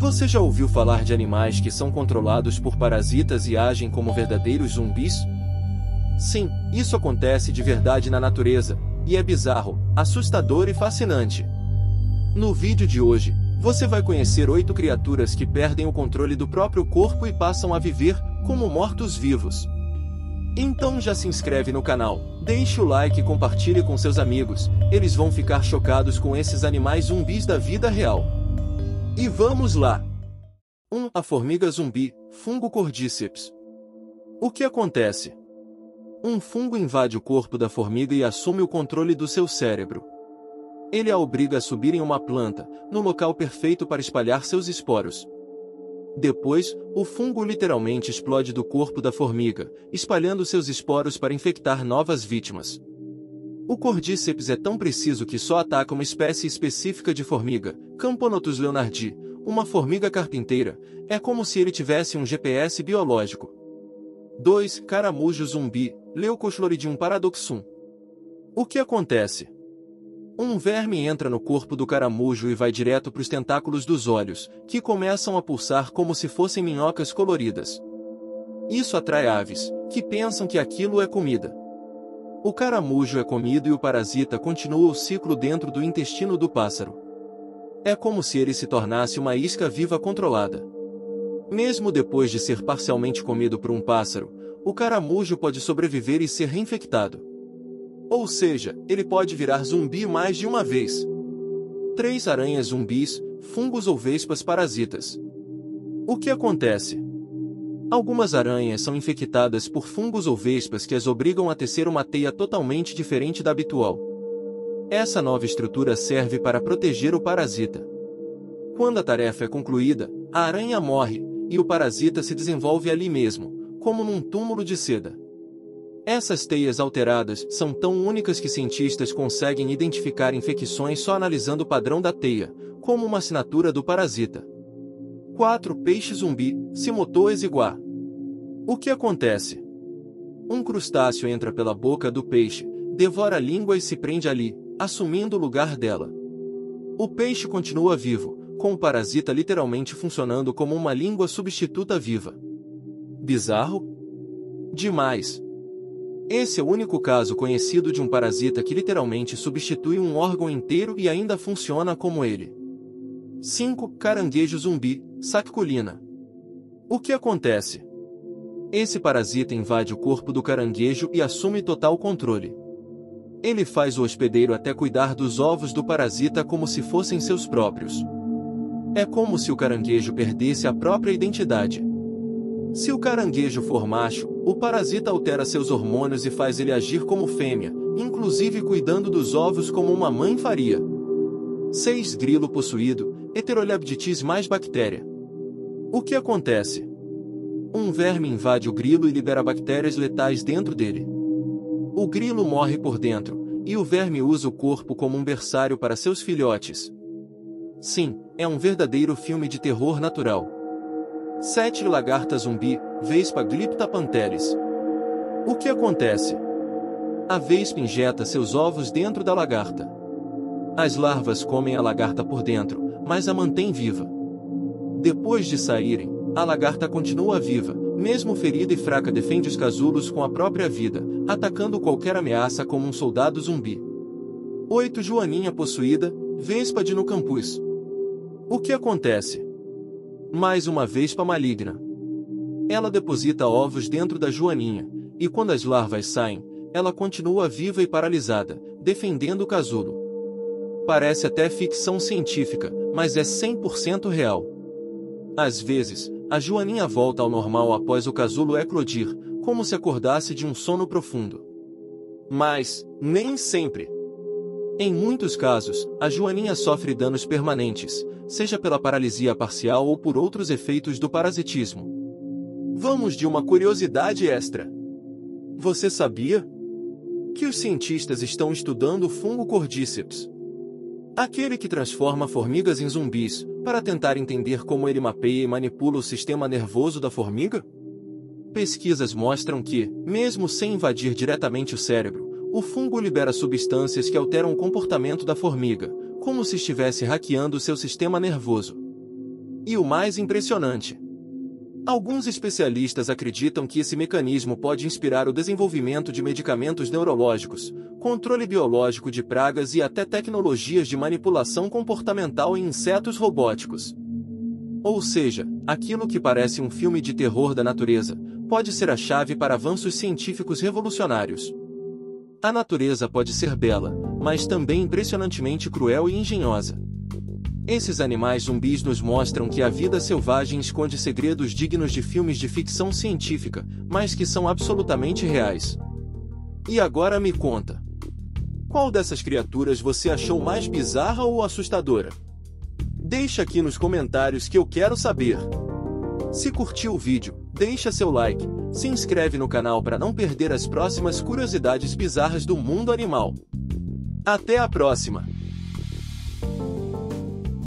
Você já ouviu falar de animais que são controlados por parasitas e agem como verdadeiros zumbis? Sim, isso acontece de verdade na natureza, e é bizarro, assustador e fascinante. No vídeo de hoje, você vai conhecer oito criaturas que perdem o controle do próprio corpo e passam a viver como mortos-vivos. Então já se inscreve no canal, deixe o like e compartilhe com seus amigos, eles vão ficar chocados com esses animais zumbis da vida real. E vamos lá! 1. Um, a formiga zumbi, fungo Cordyceps. O que acontece? Um fungo invade o corpo da formiga e assume o controle do seu cérebro. Ele a obriga a subir em uma planta, no local perfeito para espalhar seus esporos. Depois, o fungo literalmente explode do corpo da formiga, espalhando seus esporos para infectar novas vítimas. O Cordyceps é tão preciso que só ataca uma espécie específica de formiga, Camponotus leonardi, uma formiga carpinteira, é como se ele tivesse um GPS biológico. 2. Caramujo zumbi, Leucochloridum paradoxum. O que acontece? Um verme entra no corpo do caramujo e vai direto para os tentáculos dos olhos, que começam a pulsar como se fossem minhocas coloridas. Isso atrai aves, que pensam que aquilo é comida. O caramujo é comido e o parasita continua o ciclo dentro do intestino do pássaro. É como se ele se tornasse uma isca viva controlada. Mesmo depois de ser parcialmente comido por um pássaro, o caramujo pode sobreviver e ser reinfectado. Ou seja, ele pode virar zumbi mais de uma vez. 3 aranhas zumbis, fungos ou vespas parasitas. O que acontece? Algumas aranhas são infectadas por fungos ou vespas que as obrigam a tecer uma teia totalmente diferente da habitual. Essa nova estrutura serve para proteger o parasita. Quando a tarefa é concluída, a aranha morre, e o parasita se desenvolve ali mesmo, como num túmulo de seda. Essas teias alteradas são tão únicas que cientistas conseguem identificar infecções só analisando o padrão da teia, como uma assinatura do parasita. 4. Peixe zumbi, Simotoa exiguá. O que acontece? Um crustáceo entra pela boca do peixe, devora a língua e se prende ali, assumindo o lugar dela. O peixe continua vivo, com o parasita literalmente funcionando como uma língua substituta viva. Bizarro? Demais! Esse é o único caso conhecido de um parasita que literalmente substitui um órgão inteiro e ainda funciona como ele. 5. Caranguejo zumbi, Sacculina. O que acontece? Esse parasita invade o corpo do caranguejo e assume total controle. Ele faz o hospedeiro até cuidar dos ovos do parasita como se fossem seus próprios. É como se o caranguejo perdesse a própria identidade. Se o caranguejo for macho, o parasita altera seus hormônios e faz ele agir como fêmea, inclusive cuidando dos ovos como uma mãe faria. 6. Grilo possuído, Heterolabditis mais bactéria. O que acontece? Um verme invade o grilo e libera bactérias letais dentro dele. O grilo morre por dentro, e o verme usa o corpo como um berçário para seus filhotes. Sim, é um verdadeiro filme de terror natural. 7. Lagarta zumbi, Vespa glipta pantelis. O que acontece? A vespa injeta seus ovos dentro da lagarta. As larvas comem a lagarta por dentro, mas a mantém viva. Depois de saírem, a lagarta continua viva, mesmo ferida e fraca defende os casulos com a própria vida, atacando qualquer ameaça como um soldado zumbi. 8. Joaninha possuída, Vespa de no campus. O que acontece? Mais uma vespa maligna. Ela deposita ovos dentro da joaninha, e quando as larvas saem, ela continua viva e paralisada, defendendo o casulo. Parece até ficção científica, mas é 100% real. Às vezes, a joaninha volta ao normal após o casulo eclodir, como se acordasse de um sono profundo. Mas, nem sempre. Em muitos casos, a joaninha sofre danos permanentes, seja pela paralisia parcial ou por outros efeitos do parasitismo. Vamos de uma curiosidade extra. Você sabia? Que os cientistas estão estudando o fungo Cordyceps. Aquele que transforma formigas em zumbis, para tentar entender como ele mapeia e manipula o sistema nervoso da formiga? Pesquisas mostram que, mesmo sem invadir diretamente o cérebro, o fungo libera substâncias que alteram o comportamento da formiga, como se estivesse hackeando seu sistema nervoso. E o mais impressionante. Alguns especialistas acreditam que esse mecanismo pode inspirar o desenvolvimento de medicamentos neurológicos, controle biológico de pragas e até tecnologias de manipulação comportamental em insetos robóticos. Ou seja, aquilo que parece um filme de terror da natureza, pode ser a chave para avanços científicos revolucionários. A natureza pode ser bela, mas também impressionantemente cruel e engenhosa. Esses animais zumbis nos mostram que a vida selvagem esconde segredos dignos de filmes de ficção científica, mas que são absolutamente reais. E agora me conta. Qual dessas criaturas você achou mais bizarra ou assustadora? Deixa aqui nos comentários que eu quero saber. Se curtiu o vídeo, deixa seu like, se inscreve no canal para não perder as próximas curiosidades bizarras do mundo animal. Até a próxima!